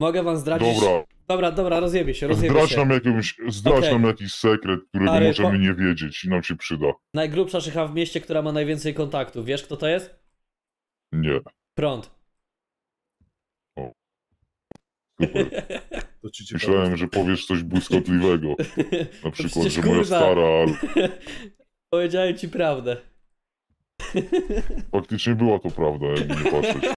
Mogę wam zdradzić... Dobra, Dobra, dobra, rozjebie się, rozjebie zdradź się. nam, jakąś, zdradź Okej. nam jakiś sekret, którego Ale możemy po- nie wiedzieć i nam się przyda. Najgrubsza szycha w mieście, która ma najwięcej kontaktów. Wiesz, kto to jest? Nie, Prąd. O. super. Myślałem, że powiesz coś błyskotliwego. Na przykład, że moja stara, ale Powiedziałem ci prawdę. faktycznie była to prawda, jakby nie patrzeć.